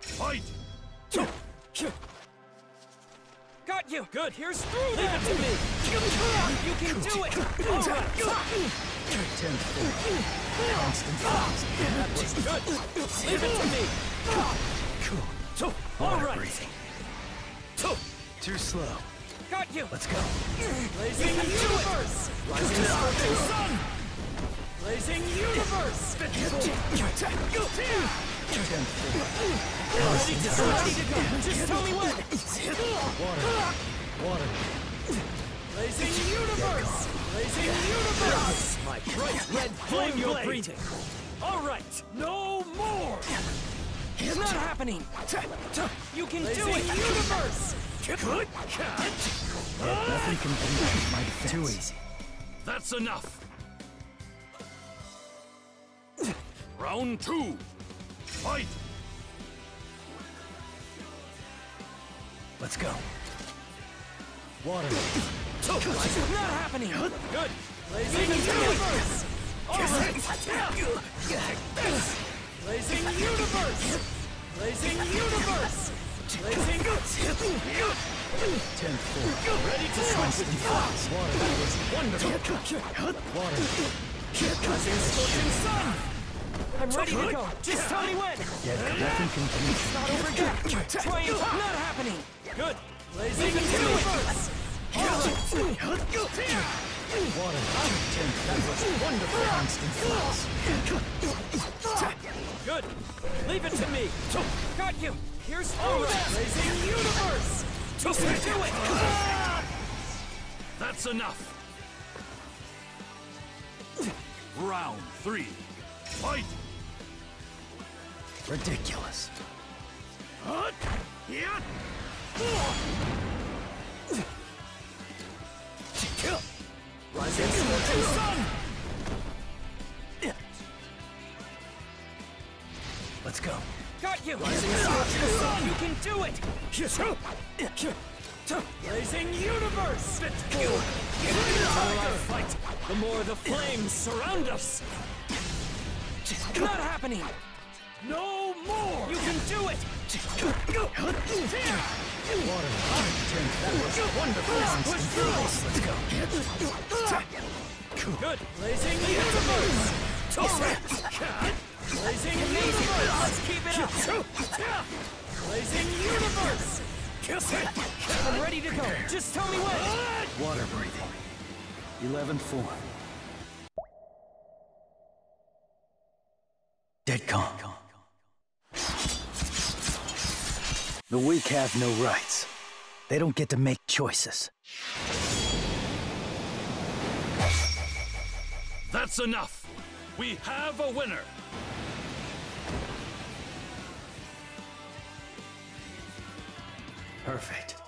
Fight! Got you! Good, here's through Leave it to me! You can do it! Alright! Ten four. Constant Flux. That was good! Leave it to me! Cool. All Water right. breathing. Too slow. Got you! Let's go. Blazing Universe! Rising Scorching Universe! Universe! My bright red flame breathing! Alright, no more! It's not happening! You can do it! Universe! Defense. Too easy. That's enough! Round two! Fight! Let's go. Water. It's not happening! Good! Blazing Universe! Alright! Blazing Universe! Blazing Universe! Blazing Ten four. Ready to switch with flash! Water. That was wonderful! Water. Rising Scorching Sun! I'm ready to go! Just tell me when! Yet nothing can penetrate. Not over yet! Triumph not happening! Good! Blazing Universe! Water. Ten That was wonderful! Constant Flux. Good! Leave it to me! Got you! Here's through that! Blazing Universe! You can do it! That's enough! Round three! Fight! Ridiculous. Rising Scorching Sun! Let's go. Got you! Rising Sun! You can do it! Blazing Universe! The more I fight, the more the flames surround us! Not happening! No more! You can do it! Water. That was wonderful! Push through! Let's go. Good! Blazing Universe! Blazing Universe! Let's keep it up! Blazing Universe! Kiss it! I'm ready to go! Just tell me when! Water breathing. Eleven four. The weak have no rights. They don't get to make choices. That's enough! We have a winner! Perfect.